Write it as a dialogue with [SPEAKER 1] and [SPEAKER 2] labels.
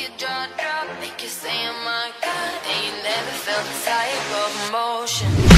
[SPEAKER 1] your jaw drop, make you say, oh my God. And you never felt the type of emotion.